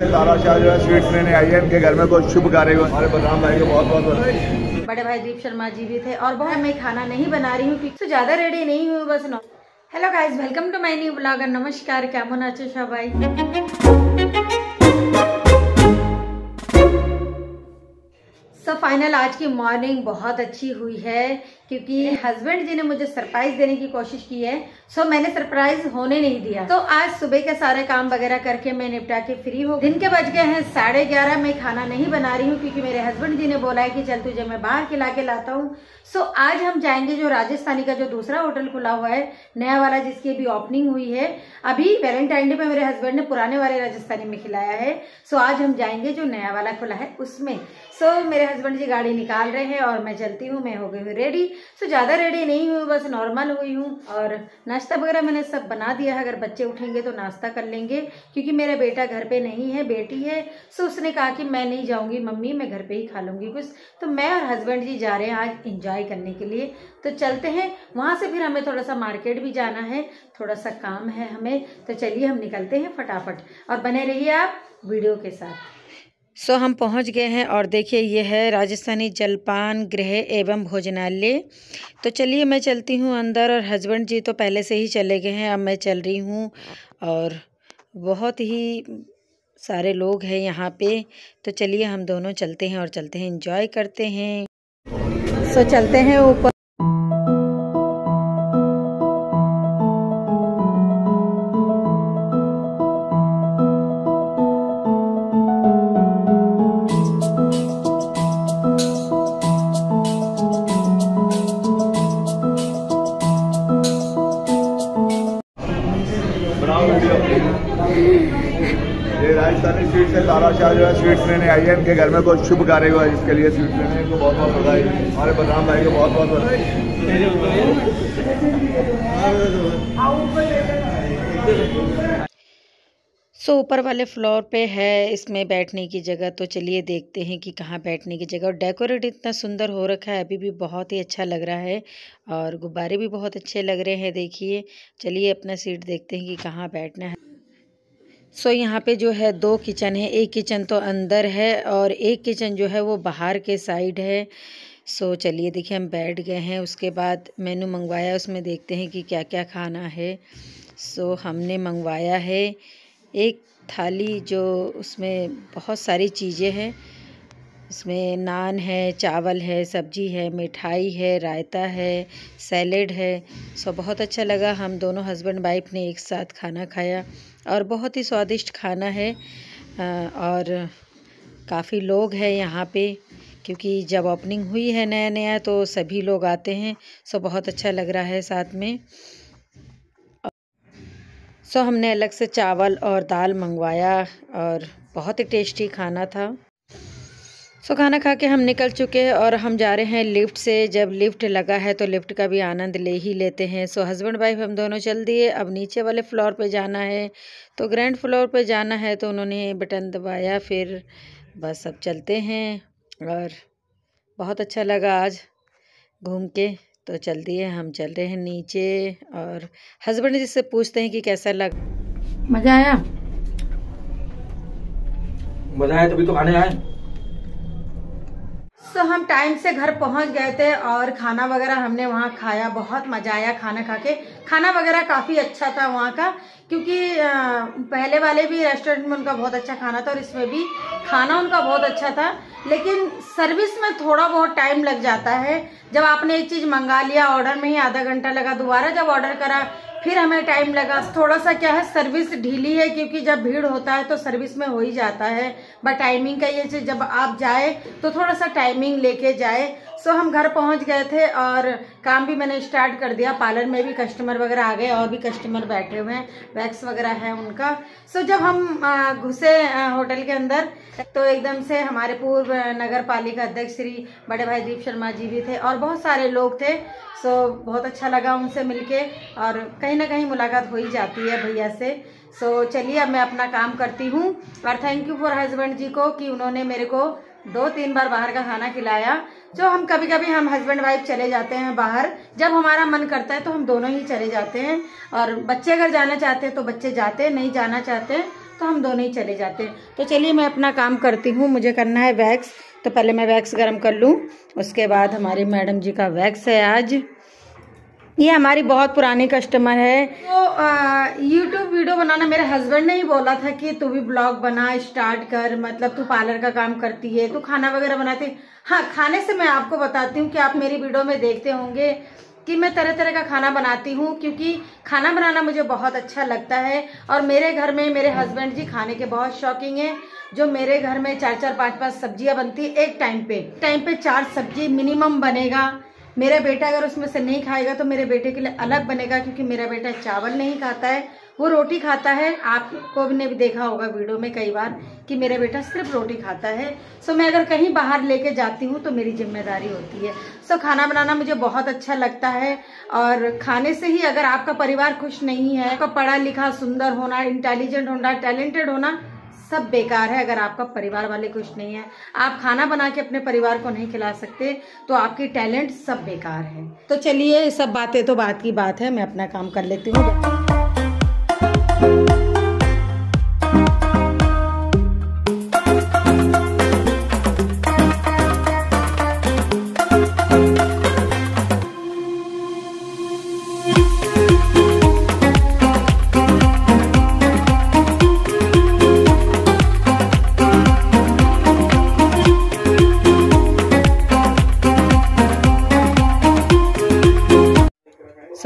तारा शाह जो है स्वीट्स लेने आई है, इनके घर में शुभ कार्य हमारे भाई बहुत बहुत बड़े भाई दीप शर्मा जी भी थे और बहुत मैं खाना नहीं बना रही हूँ तो ज़्यादा रेडी नहीं हुई बस no. Hello guys welcome to my new blogger नमस्कार, कैमन अच्छे भाई। सो फाइनल आज की मॉर्निंग बहुत अच्छी हुई है। क्योंकि हस्बैंड जी ने मुझे सरप्राइज़ देने की कोशिश की है सो मैंने सरप्राइज़ होने नहीं दिया। तो आज सुबह के सारे काम वगैरह करके मैं निपटा के फ्री हो दिन के बज गए हैं साढ़े ग्यारह, मैं खाना नहीं बना रही हूँ क्योंकि मेरे हस्बैंड जी ने बोला है कि चल तुझे मैं बाहर खिला के लाता हूँ। सो आज हम जाएँगे जो राजस्थानी का जो दूसरा होटल खुला हुआ है, नया वाला जिसकी अभी ओपनिंग हुई है, अभी वैलेंटाइन डे पे मेरे हस्बैंड ने पुराने वाले राजस्थानी में खिलाया है। सो आज हम जाएँगे जो नया वाला खुला है उसमें। सो मेरे हस्बैंड जी गाड़ी निकाल रहे हैं और मैं चलती हूँ, मैं हो गई हूँ रेडी सो ज़्यादा रेडी नहीं हुई, बस नॉर्मल हुई हूँ। और नाश्ता वगैरह मैंने सब बना दिया है। अगर बच्चे उठेंगे तो नाश्ता कर लेंगे, क्योंकि मेरा बेटा घर पे नहीं है, बेटी है। सो उसने कहा कि मैं नहीं जाऊँगी, मम्मी, मैं घर पे ही खा लूँगी कुछ। तो मैं और हस्बैंड जी जा रहे हैं आज इंजॉय करने के लिए। तो चलते हैं। वहाँ से फिर हमें थोड़ा सा मार्केट भी जाना है। थोड़ा सा काम है हमें। तो चलिए हम निकलते हैं फटाफट। और बने रहिए आप वीडियो के साथ। सो हम पहुँच गए हैं और देखिए ये है राजस्थानी जलपान गृह एवं भोजनालय। तो चलिए मैं चलती हूँ अंदर और हस्बैंड जी तो पहले से ही चले गए हैं, अब मैं चल रही हूँ और बहुत ही सारे लोग हैं यहाँ पे। तो चलिए हम दोनों चलते हैं और चलते हैं इंजॉय करते हैं। सो चलते हैं ऊपर। राजस्थानी स्वीट्स है ताराशाह जो है स्वीट्स लेने आई है। इनके घर में कोई शुभ कार्य हुआ इसके लिए स्वीट्स लेने इनको बहुत बहुत बधाई। हमारे बलराम भाई को बहुत बहुत बधाई। सो, ऊपर वाले फ्लोर पे है, इसमें बैठने की जगह। तो चलिए देखते हैं कि कहाँ बैठने की जगह। और डेकोरेट इतना सुंदर हो रखा है, अभी भी बहुत ही अच्छा लग रहा है। और गुब्बारे भी बहुत अच्छे लग रहे हैं, देखिए। चलिए अपना सीट देखते हैं कि कहाँ बैठना है। सो so, यहाँ पे जो है दो किचन है। एक किचन तो अंदर है और एक किचन जो है वो बाहर के साइड है। सो so, चलिए देखिए हम बैठ गए हैं। उसके बाद मेनू मंगवाया उसमें देखते हैं कि क्या क्या खाना है। सो so, हमने मंगवाया है एक थाली जो उसमें बहुत सारी चीज़ें हैं। इसमें नान है चावल है सब्ज़ी है मिठाई है रायता है सैलेड है। सो बहुत अच्छा लगा। हम दोनों हस्बैंड वाइफ ने एक साथ खाना खाया। और बहुत ही स्वादिष्ट खाना है। और काफ़ी लोग हैं यहाँ पे, क्योंकि जब ओपनिंग हुई है नया नया तो सभी लोग आते हैं, सो बहुत अच्छा लग रहा है साथ में। सो हमने अलग से चावल और दाल मंगवाया और बहुत ही टेस्टी खाना था। सो खाना खा के हम निकल चुके हैं और हम जा रहे हैं लिफ्ट से। जब लिफ्ट लगा है तो लिफ्ट का भी आनंद ले ही लेते हैं। सो हस्बैंड वाइफ हम दोनों चल दिए। अब नीचे वाले फ्लोर पे जाना है। तो ग्रैंड फ्लोर पे जाना है तो उन्होंने बटन दबाया। फिर बस अब चलते हैं और बहुत अच्छा लगा आज घूम के। तो चल दिए हम चल रहे हैं नीचे और हस्बैंड जिससे पूछते हैं कि कैसा लग मज़ा आया? मज़ा आया तभी तो खाने आए। तो हम टाइम से घर पहुँच गए थे और खाना वगैरह हमने वहाँ खाया, बहुत मज़ा आया खाना खा के खाना वगैरह काफ़ी अच्छा था वहाँ का, क्योंकि पहले वाले भी रेस्टोरेंट में उनका बहुत अच्छा खाना था और इसमें भी खाना उनका बहुत अच्छा था। लेकिन सर्विस में थोड़ा बहुत टाइम लग जाता है। जब आपने एक चीज़ मंगा लिया ऑर्डर में ही आधा घंटा लगा, दोबारा जब ऑर्डर करा फिर हमें टाइम लगा। थोड़ा सा क्या है सर्विस ढीली है, क्योंकि जब भीड़ होता है तो सर्विस में हो ही जाता है। बट टाइमिंग का ये चीज़, जब आप जाए तो थोड़ा सा टाइमिंग लेके जाए। सो हम घर पहुँच गए थे और काम भी मैंने स्टार्ट कर दिया। पार्लर में भी कस्टमर वगैरह आ गए, और भी कस्टमर बैठे हुए हैं। वैक्स वगैरह है उनका। सो जब हम घुसे होटल के अंदर तो एकदम से हमारे पूर्व नगर पालिका अध्यक्ष श्री बड़े भाई दीप शर्मा जी भी थे, और बहुत सारे लोग थे। सो बहुत अच्छा लगा उनसे मिलके, और कहीं ना कहीं मुलाकात हो ही जाती है भैया से। सो चलिए अब मैं अपना काम करती हूँ और thank you for husband ji को कि उन्होंने मेरे को दो तीन बार बाहर का खाना खिलाया, जो हम कभी कभी हम हस्बैंड वाइफ चले जाते हैं बाहर। जब हमारा मन करता है तो हम दोनों ही चले जाते हैं और बच्चे अगर जाना चाहते हैं तो बच्चे जाते हैं, नहीं जाना चाहते हैं तो हम दोनों ही चले जाते हैं। तो चलिए मैं अपना काम करती हूँ, मुझे करना है वैक्स। तो पहले मैं वैक्स गर्म कर लूँ, उसके बाद हमारी मैडम जी का वैक्स है आज। ये हमारी बहुत पुरानी कस्टमर है। तो यूट्यूब वीडियो बनाना मेरे हस्बैंड ने ही बोला था कि तू भी ब्लॉग बना स्टार्ट कर मतलब तू पार्लर का काम करती है, तू खाना वगैरह बनाती हाँ। खाने से मैं आपको बताती हूँ कि आप मेरी वीडियो में देखते होंगे कि मैं तरह तरह का खाना बनाती हूँ, क्योंकि खाना बनाना मुझे बहुत अच्छा लगता है। और मेरे घर में मेरे हस्बैंड जी खाने के बहुत शौकीन हैं, जो मेरे घर में चार चार पाँच पाँच सब्ज़ियाँ बनती है एक टाइम पे। टाइम पे चार सब्ज़ी मिनिमम बनेगा। मेरा बेटा अगर उसमें से नहीं खाएगा तो मेरे बेटे के लिए अलग बनेगा, क्योंकि मेरा बेटा चावल नहीं खाता है। वो रोटी खाता है। आपको ने भी देखा होगा वीडियो में कई बार कि मेरा बेटा सिर्फ़ रोटी खाता है। सो मैं अगर कहीं बाहर लेके जाती हूँ तो मेरी ज़िम्मेदारी होती है। सो खाना बनाना मुझे बहुत अच्छा लगता है। और खाने से ही अगर आपका परिवार खुश नहीं है, आपका पढ़ा लिखा सुंदर होना इंटेलिजेंट होना टैलेंटेड होना सब बेकार है, अगर आपका परिवार वाले कुछ नहीं है। आप खाना बना के अपने परिवार को नहीं खिला सकते तो आपकी टैलेंट सब बेकार है। तो चलिए सब बातें तो बात की बात है, मैं अपना काम कर लेती हूँ।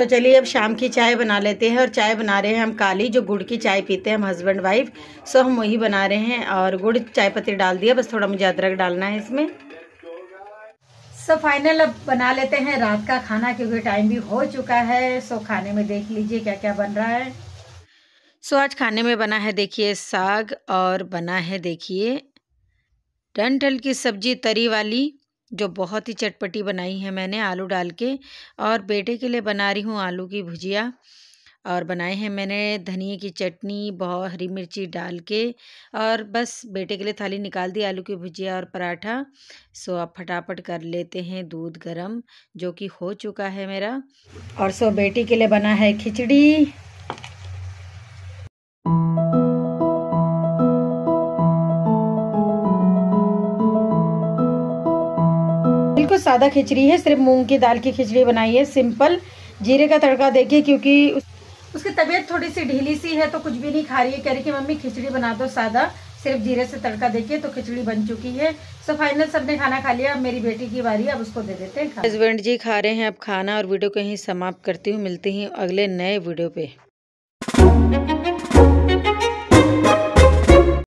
तो चलिए अब शाम की चाय बना लेते हैं और चाय बना रहे हैं हम काली, जो गुड़ की चाय पीते हैं हम हस्बैंड वाइफ सो हम वही बना रहे हैं और गुड़, चाय पत्ती डाल दिया, बस थोड़ा मुझे अदरक डालना है इसमें। सो फाइनल अब बना लेते हैं रात का खाना क्योंकि टाइम भी हो चुका है सो खाने में देख लीजिए क्या क्या बन रहा है। सो आज खाने में बना है देखिए साग और बना है देखिए डंठल की सब्ज़ी तरी वाली। जो बहुत ही चटपटी बनाई है मैंने आलू डाल के और बेटे के लिए बना रही हूँ आलू की भुजिया और बनाए हैं मैंने धनिए की चटनी बहुत हरी मिर्ची डाल के और बस बेटे के लिए थाली निकाल दी आलू की भुजिया और पराठा। सो अब फटाफट कर लेते हैं दूध गरम, जो कि हो चुका है मेरा। और सो बेटी के लिए बना है खिचड़ी। सादा खिचड़ी है सिर्फ़ मूंग की दाल की खिचड़ी बनाई है। सिंपल जीरे का तड़का देखिए क्योंकि उस, उसकी तबीयत थोड़ी सी ढीली सी है तो कुछ भी नहीं खा रही है। कह रही कि मम्मी खिचड़ी बना दो सादा सिर्फ़ जीरे से तड़का देखिए तो खिचड़ी बन चुकी है। सो फाइनल सबने खाना खा लिया अब मेरी बेटी की बारी अब उसको दे देते हैं हस्बैंड जी खा रहे हैं अब खाना और वीडियो को यहीं समाप्त करती हूँ। मिलती हूँ अगले नए वीडियो पे।